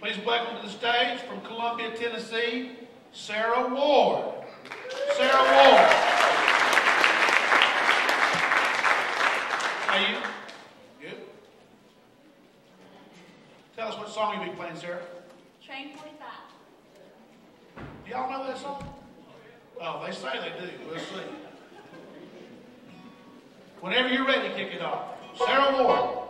Please welcome to the stage from Columbia, Tennessee, Sarah Ward. Sarah Ward. How you? Good. Tell us what song you'll be playing, Sarah. Train 45. Do y'all know that song? Oh, they say they do. We'll see. Whenever you're ready, kick it off. Sarah Ward.